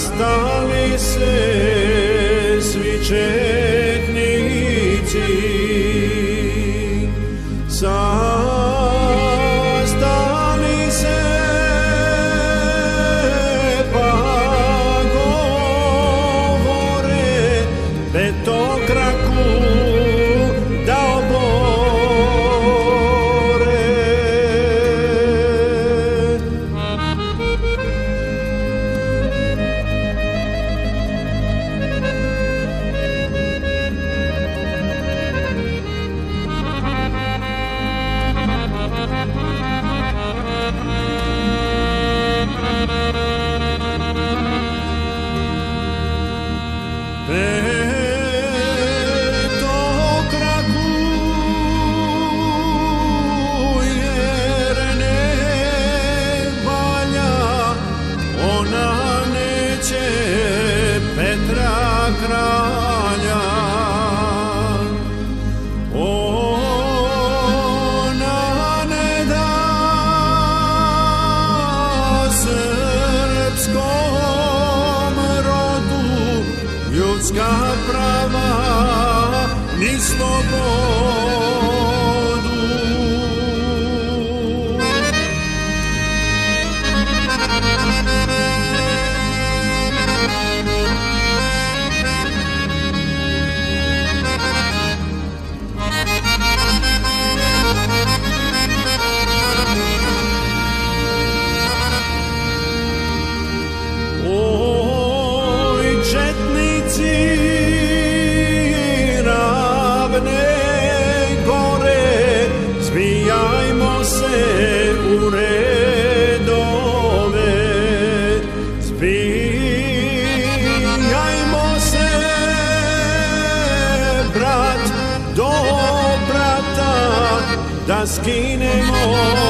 Zastali se svi četnici. Ruska prava, ni s tobom. das Kinemo.